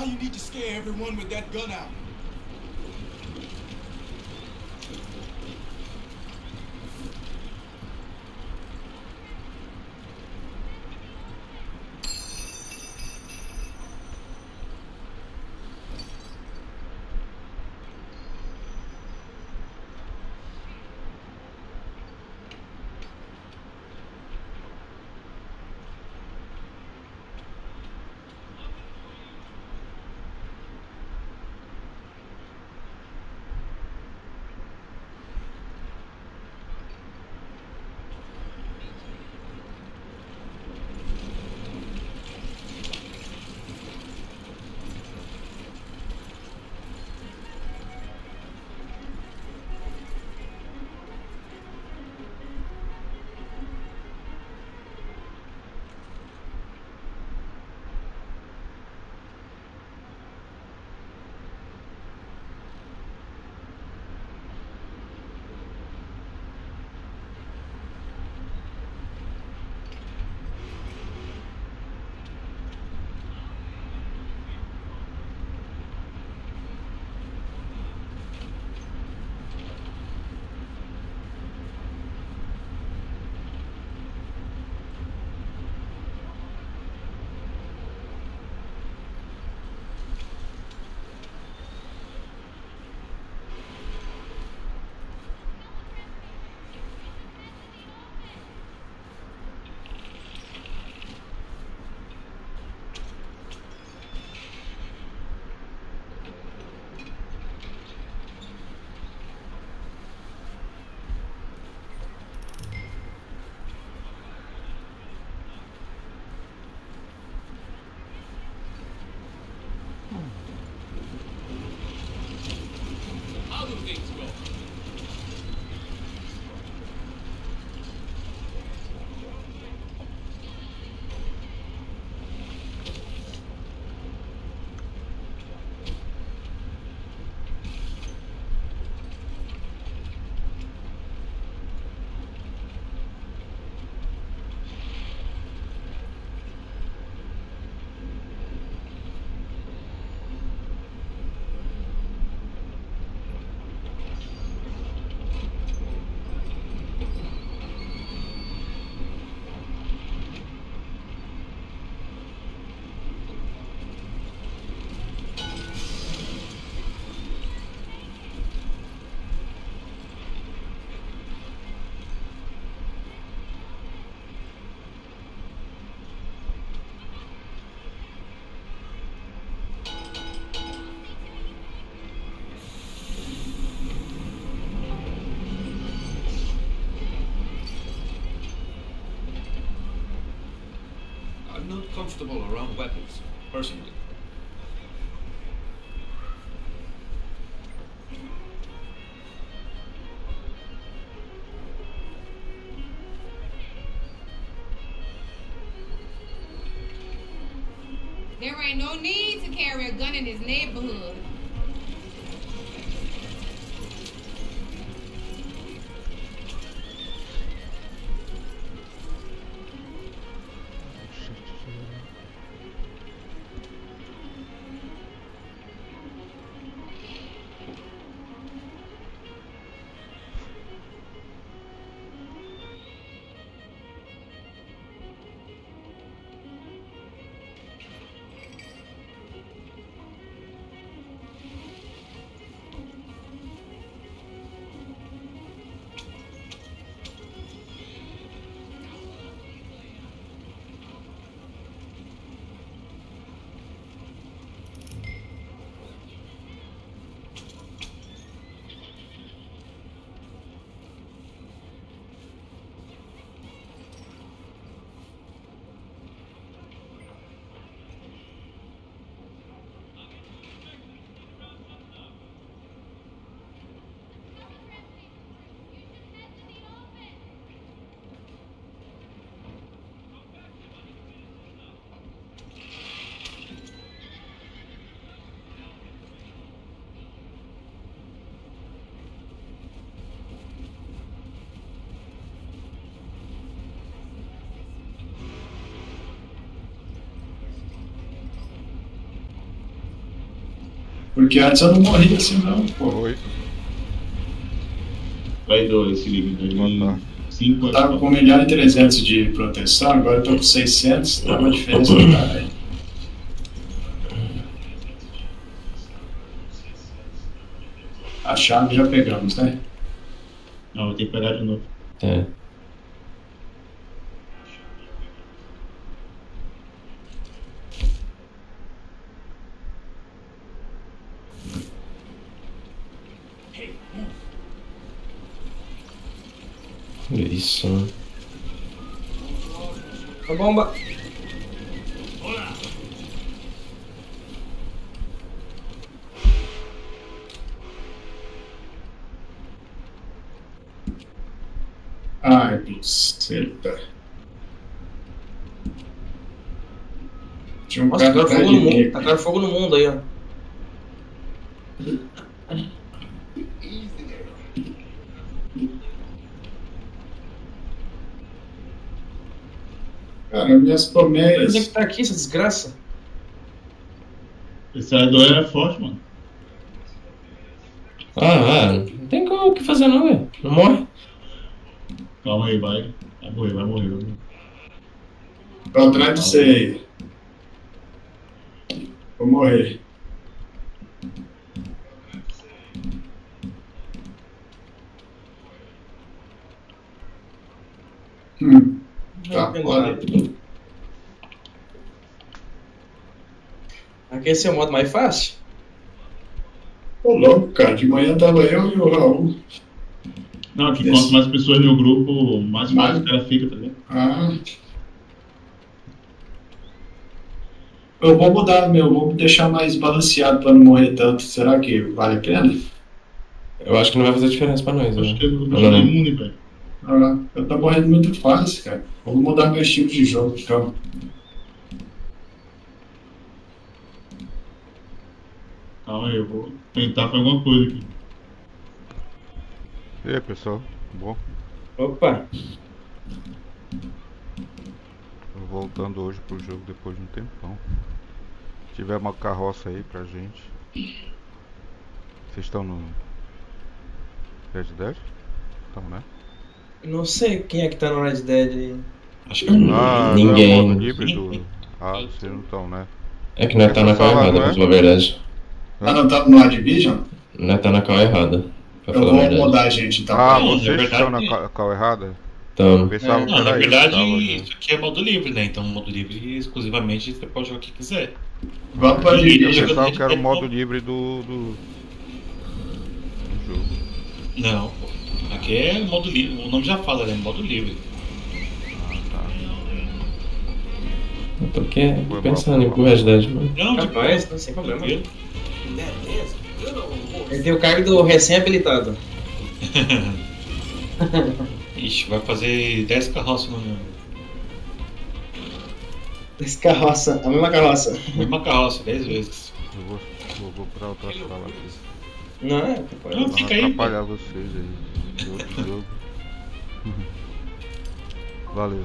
Why you need to scare everyone with that gun out? Comfortable around weapons, personally. There ain't no need to carry a gun in this neighborhood. Porque antes eu não morria assim não, pô. Oi. Traidor esse livro. Boa tarde. 5 Eu tava com 1 milhão e 300 de proteção, agora eu tô com 600, dá uma diferença pra caralho. A chave já pegamos, né? Não, vou ter que pegar de novo. É. bomba. Ai, buceta. Tinha um Nossa, cara tacaram fogo no mundo. Tacaram fogo no mundo aí, ó. Minhas Mas é colmeias. que tá aqui, essa desgraça. Esse traidor é forte, mano. Ah, ah, não tem como o que fazer não, velho. Não morre. Calma aí, vai. Vai morrer, vai morrer. vai morrer. Tô atrás de você aí. Vou morrer. Hum. Tá, Não Aqui esse é o modo mais fácil. Ô louco, cara. De manhã tava eu e o Raul. Não, que Esse- quanto mais pessoas no grupo, mais Mais- fácil o cara fica, tá ligado? Ah. Eu vou mudar meu, vou deixar mais balanceado pra não morrer tanto. Será que vale a pena? Eu acho que não vai fazer diferença pra nós, Acho né? que eu que é não. imune, velho. Ah, eu tô morrendo muito fácil, cara. Vou mudar meu estilo de jogo, então. Calma aí, eu vou tentar fazer alguma coisa aqui. E aí, pessoal? Bom, Opa. voltando hoje pro jogo depois de um tempão. Se tiver uma carroça aí pra gente. Vocês estão no Red Dead? Estão, né? Não sei quem é que tá no Red Dead aí. Acho que Ah, não é ninguém. o modo híbrido? Ah, vocês não estão, né? É que nós tá na cal Essa sala, errada, não é? pra falar a verdade. Ah, não tá no Division? Nós tá na cal errada, Eu vou verdade. mudar a gente, então. Ah, Não, na vocês verdade- estão na cal, cal errada? Então, Pensava que Não, na isso, verdade, tava, né? isso aqui é modo livre, né? Então, modo livre, exclusivamente, você pode jogar o que quiser. Vamos pra E- Eu pensava que era o modo livre do, do, do jogo. Não, pô. Aqui é modo livre. O nome já fala, né? Modo livre. eu tô aqui pensando em Red Dead, mano. Não, de Capaz, boa. não, sem problema. Ele tem o cargo do recém-habilitado. Ixi, vai fazer 10 carroças no. Esse carroça, a mesma carroça. Mesma carroça, 10 vezes. Eu vou, eu vou pra outra sala aqui. Não é? Não fica aí. atrapalhar vocês aí. De outro jogo. Valeu.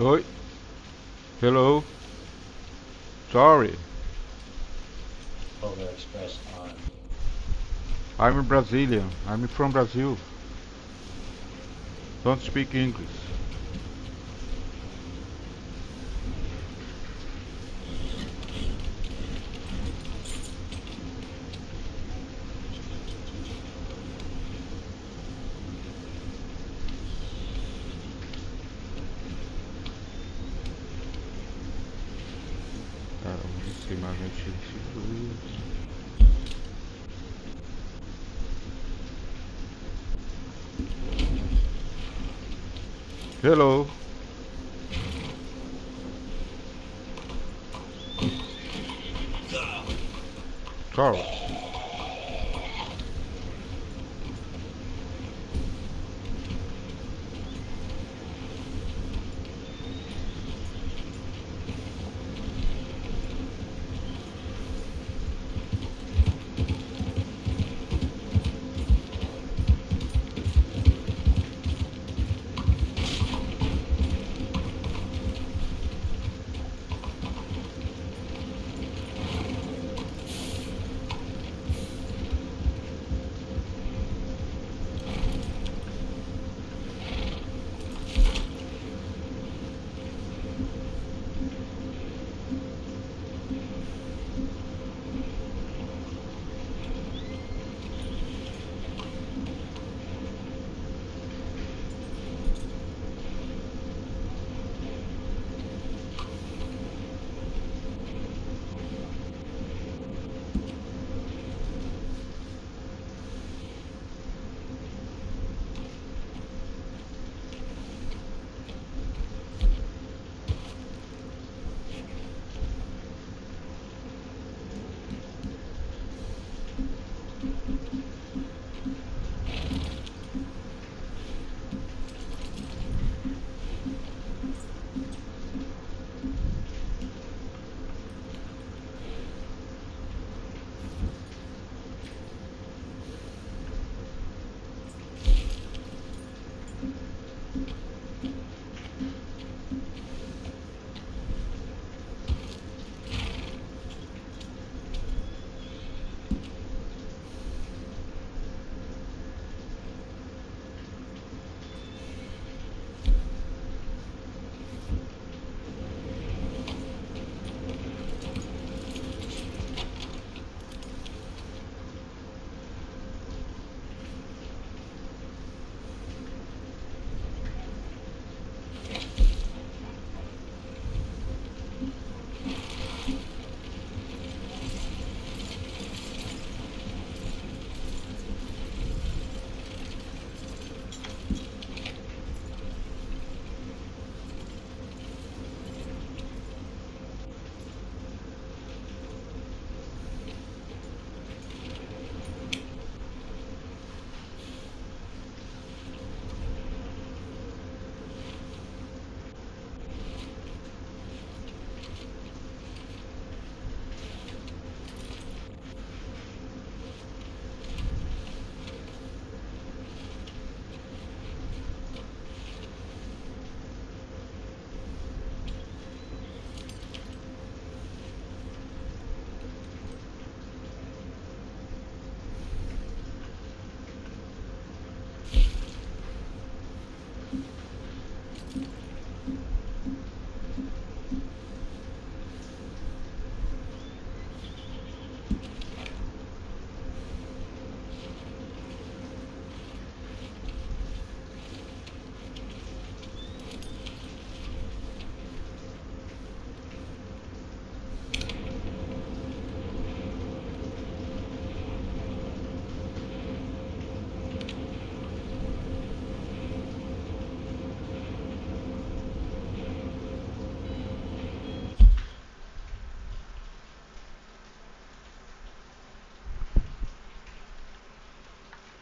Oi. Hello. Sorry. Polar Express on. I'm Brazilian. I'm from Brazil. Don't speak English. Carl.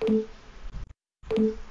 Thank you.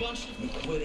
Bunch of what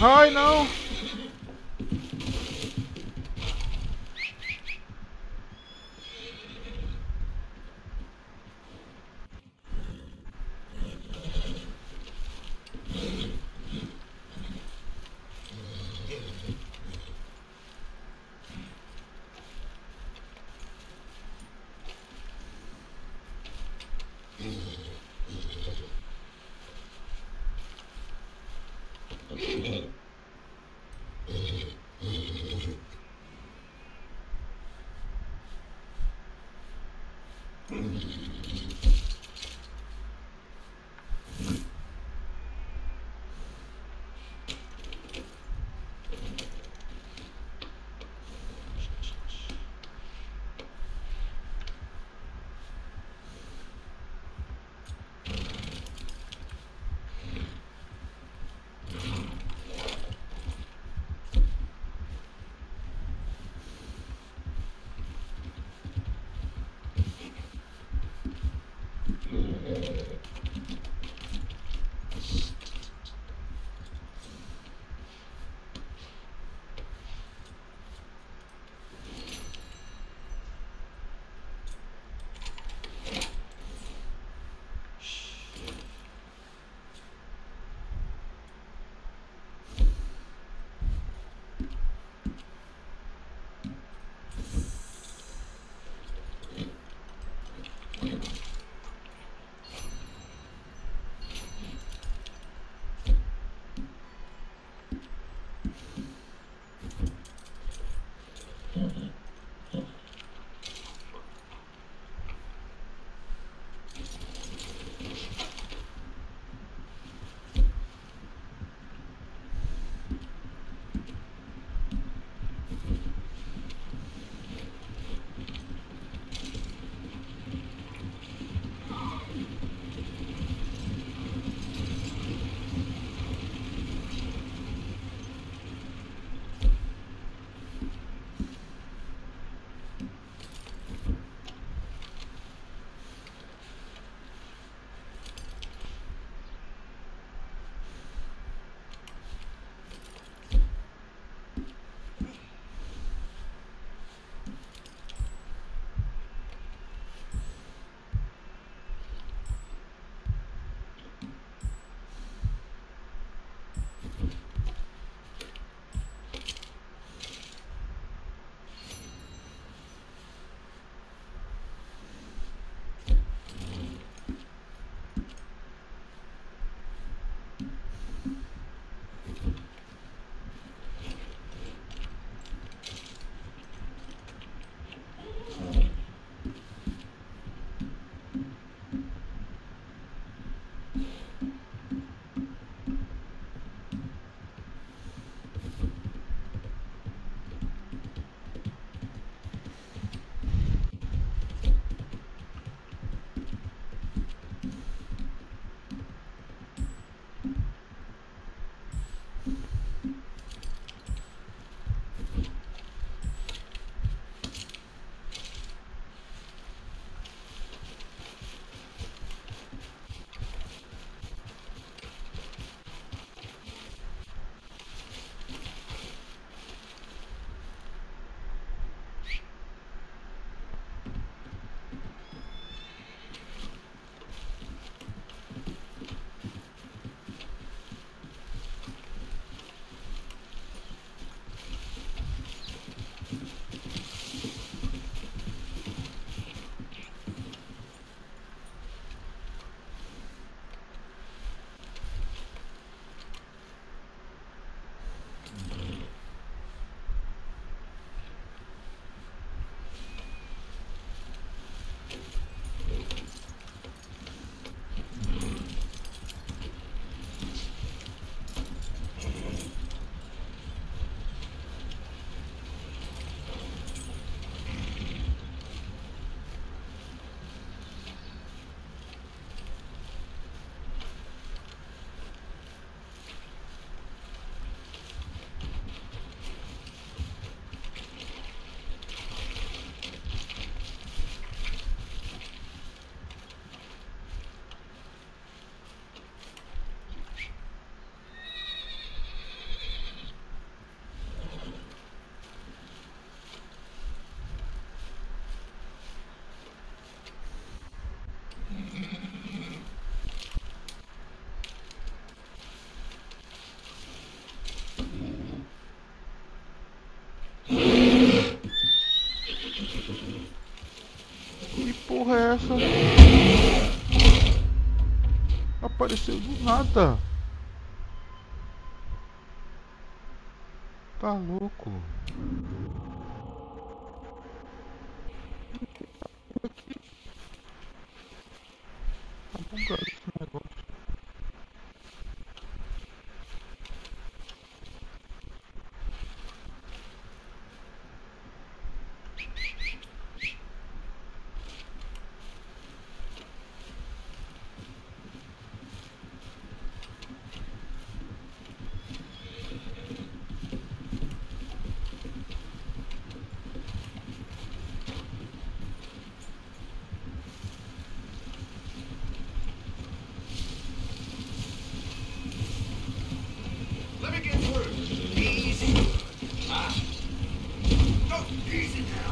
Ai, não! তো Easy now.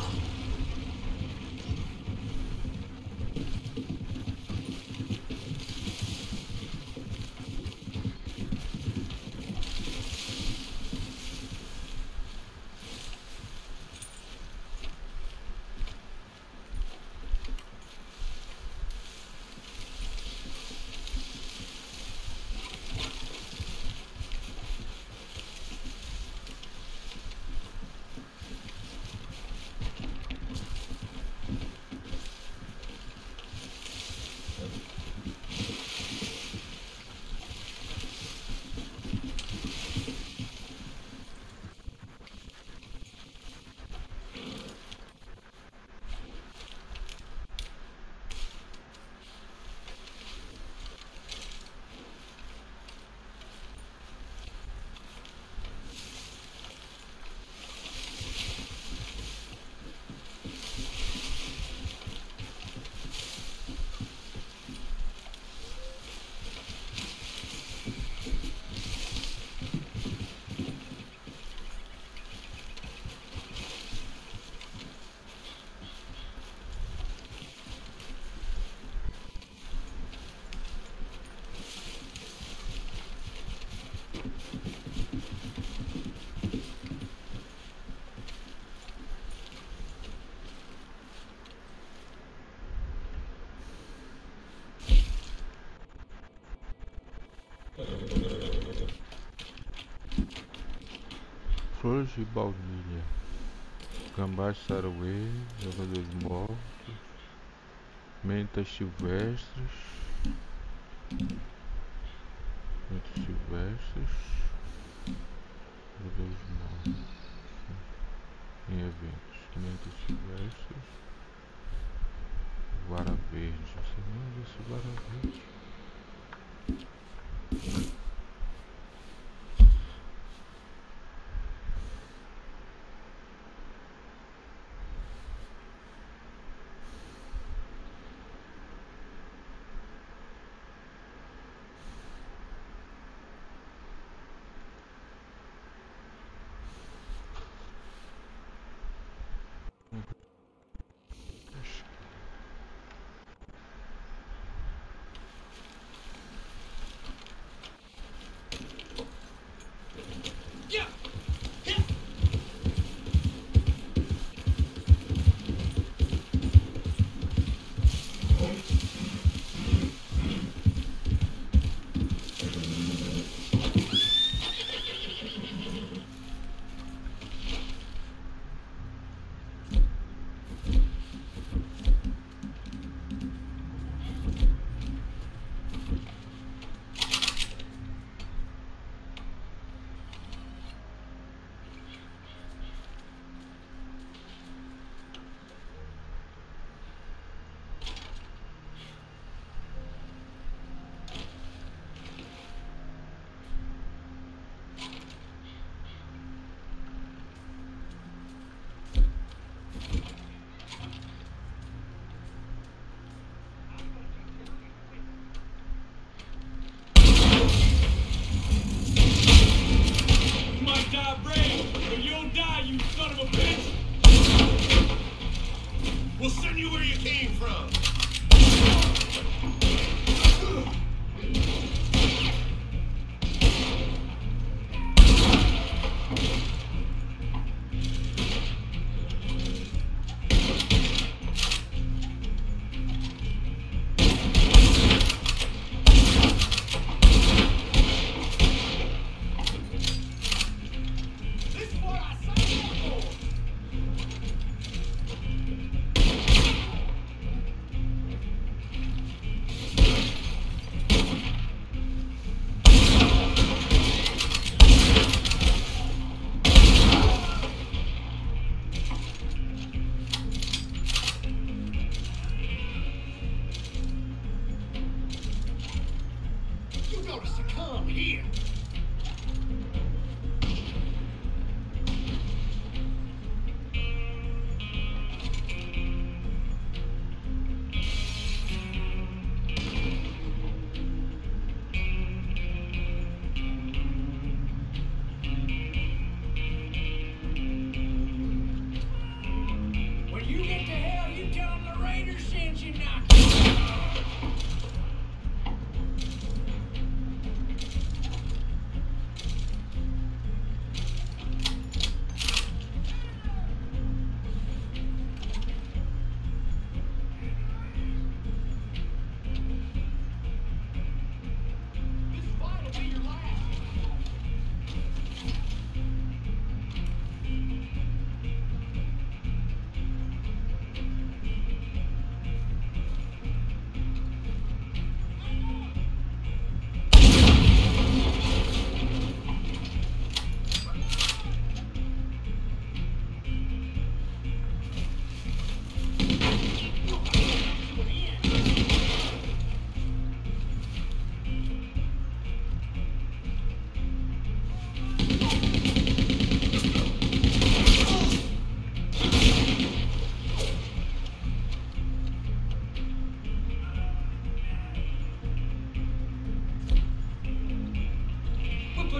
Flores de baunilha. Gambás saraway, jogadores mortos mentas silvestres.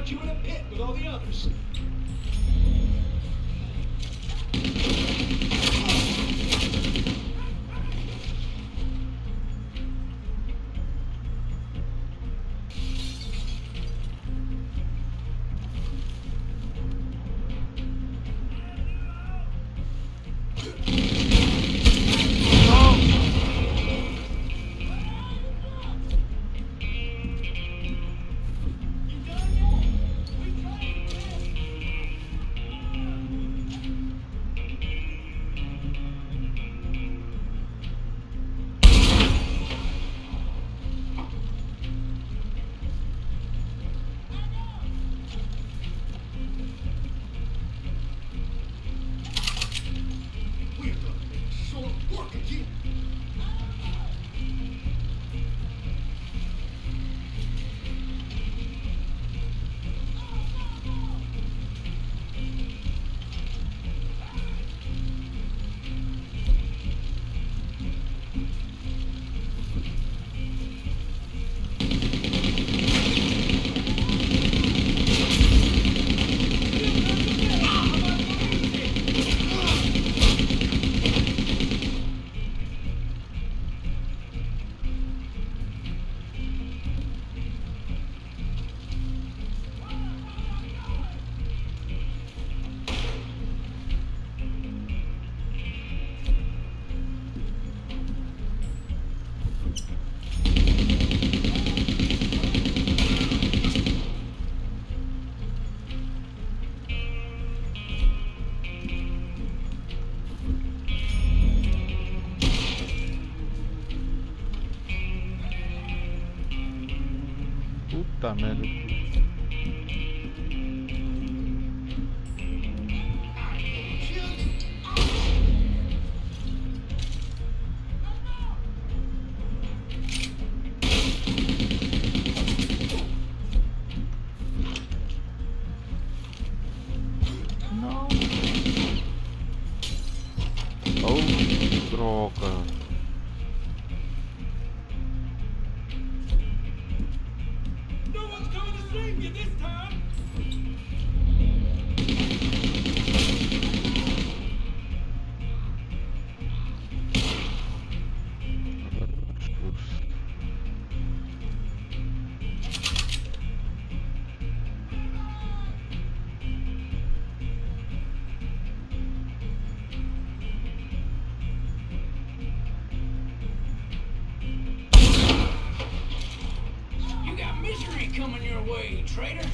put you in a pit with all the others. coming your way, traitor.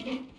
Okay.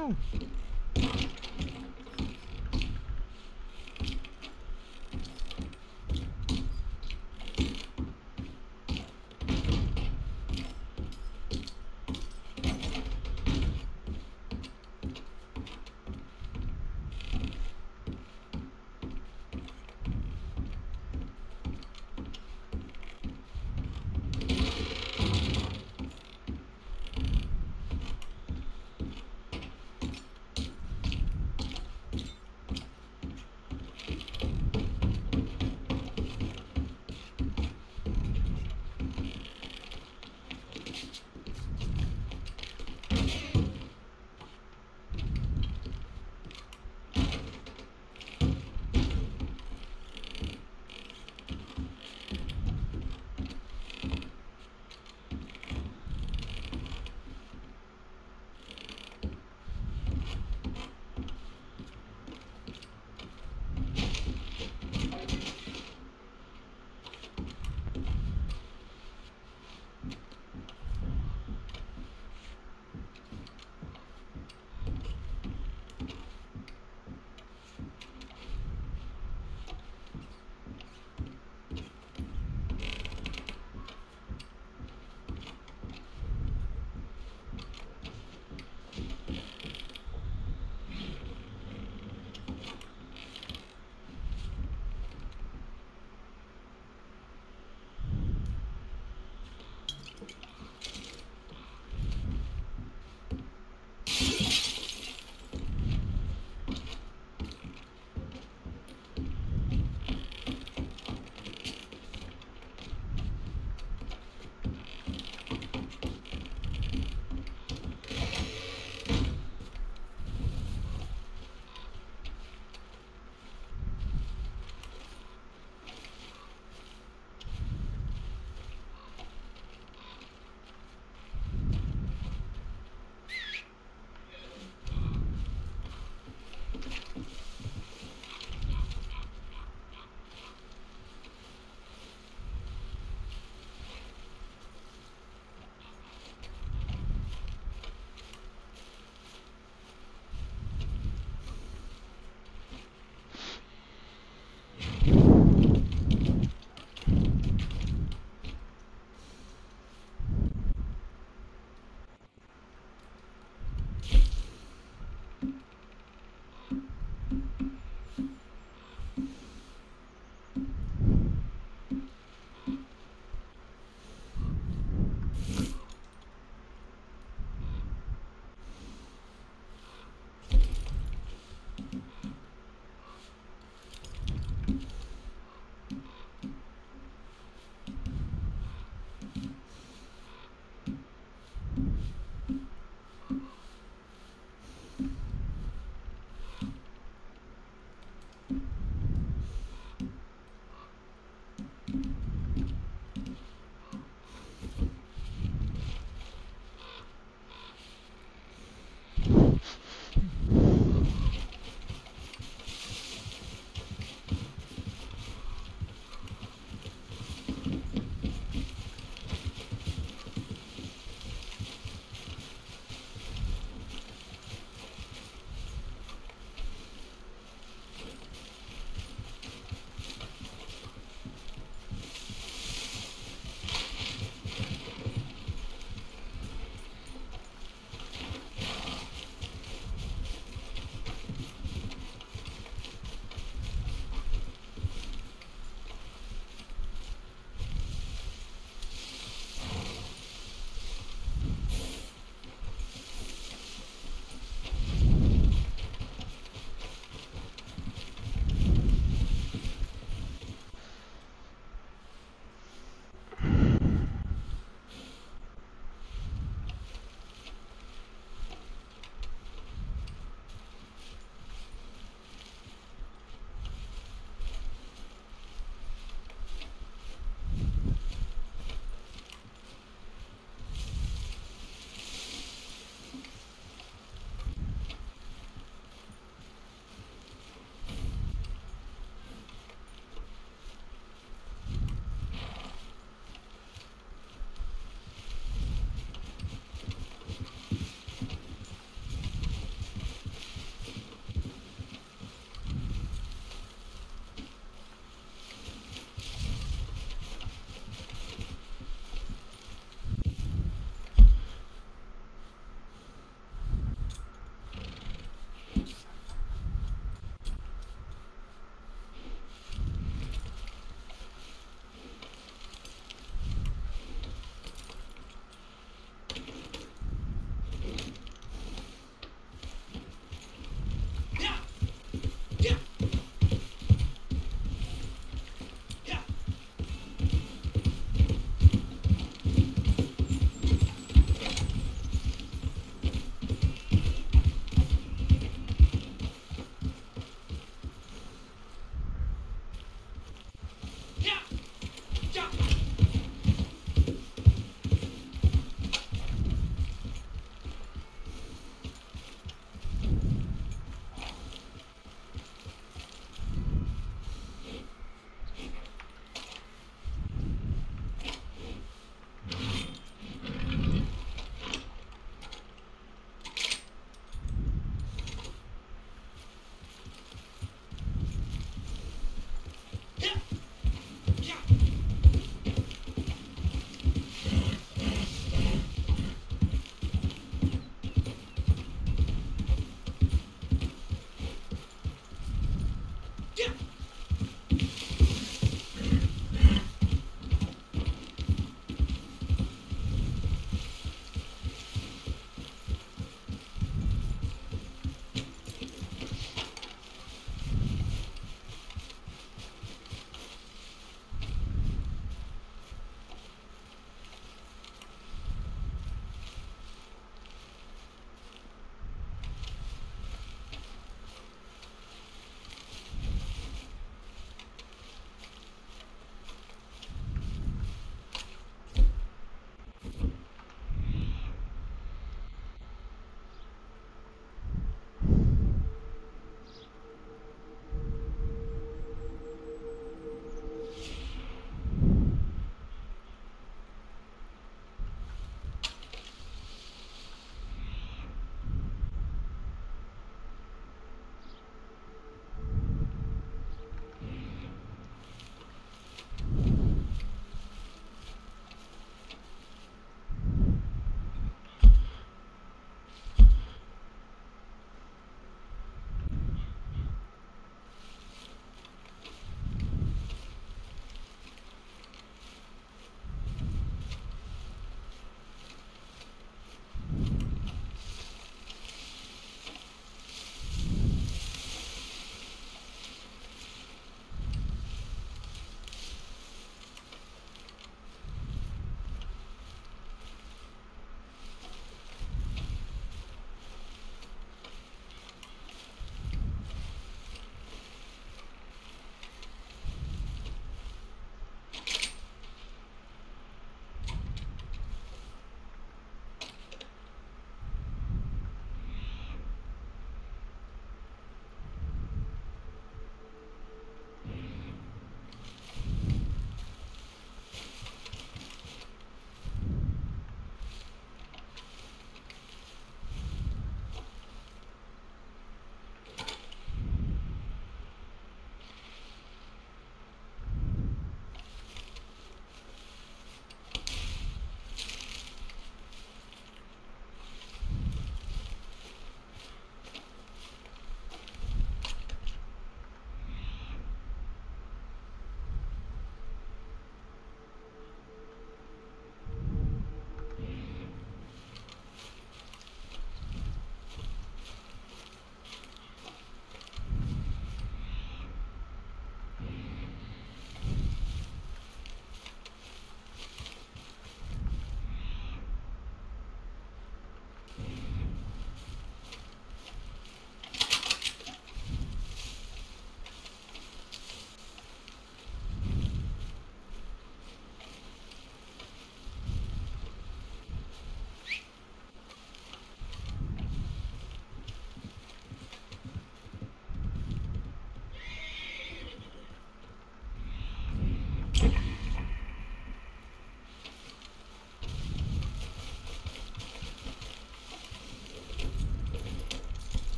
Oh.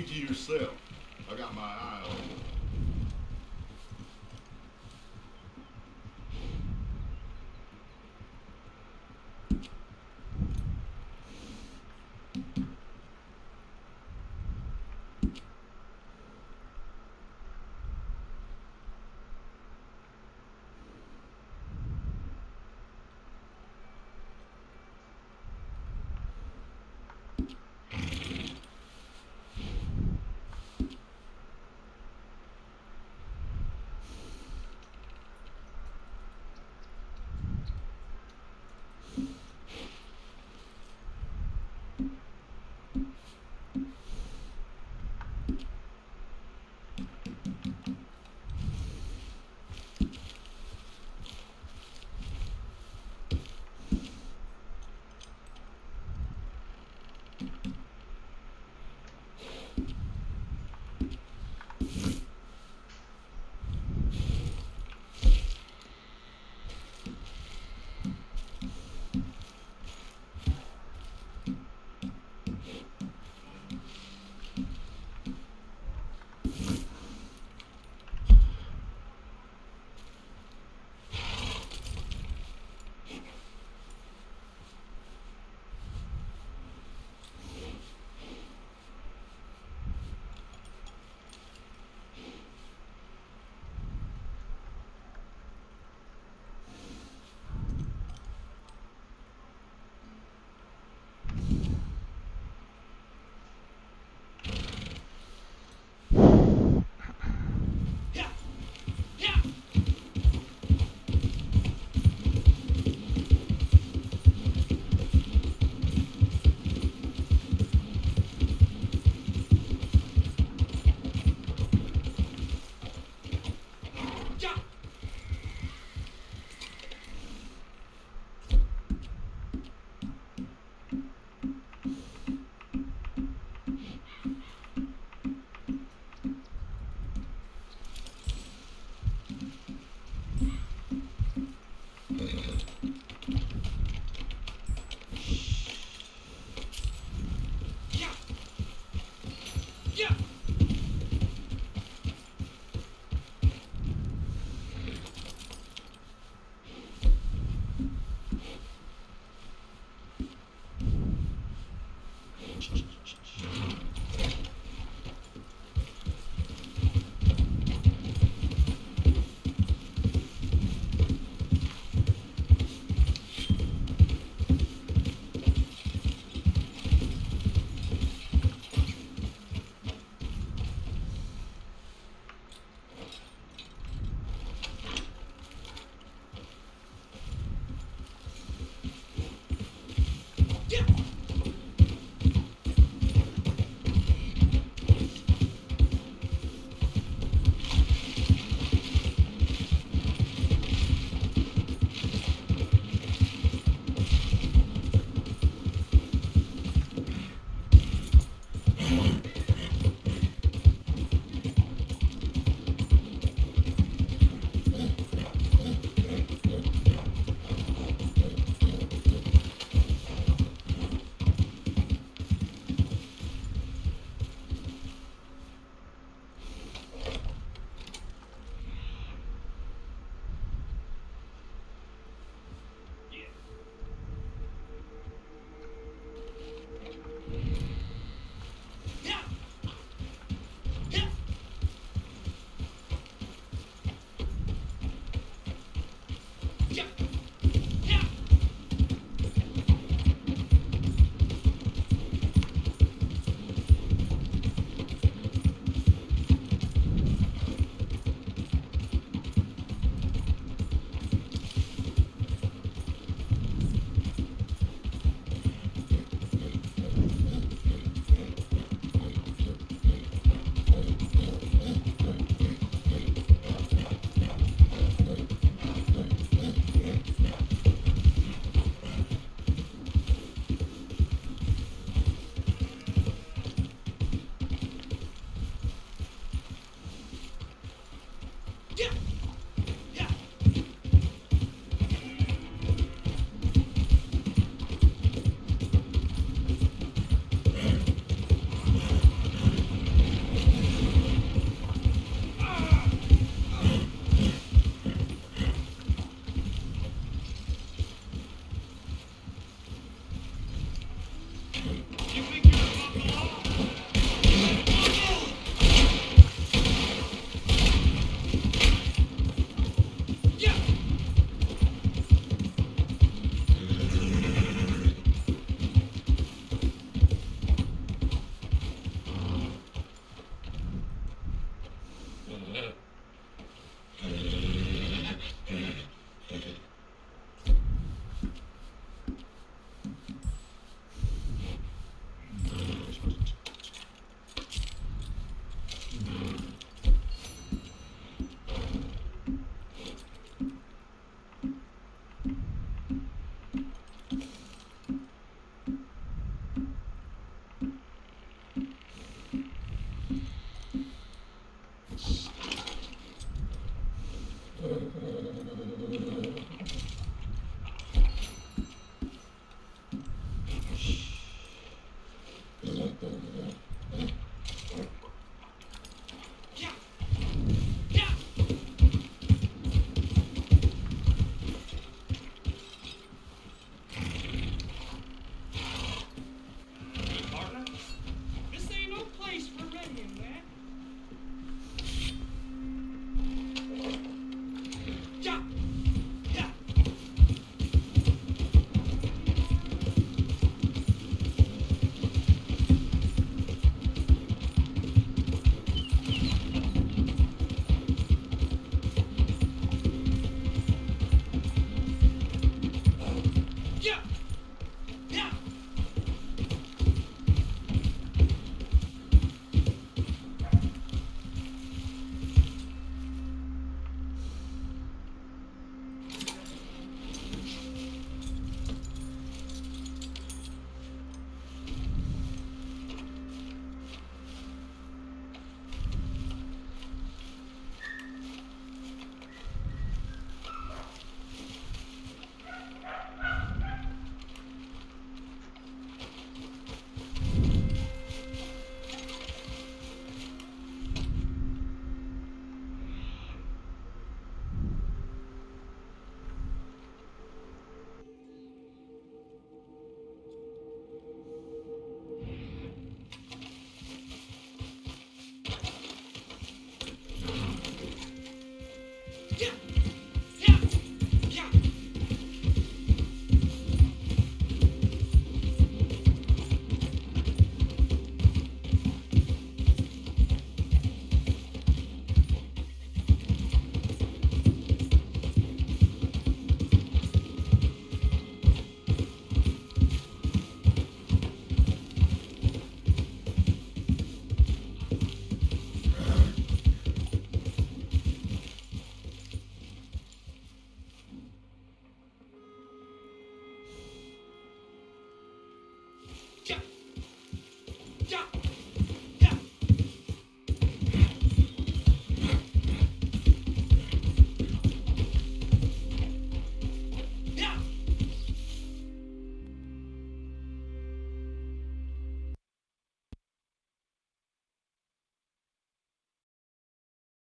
To yourself. I got my eye on you.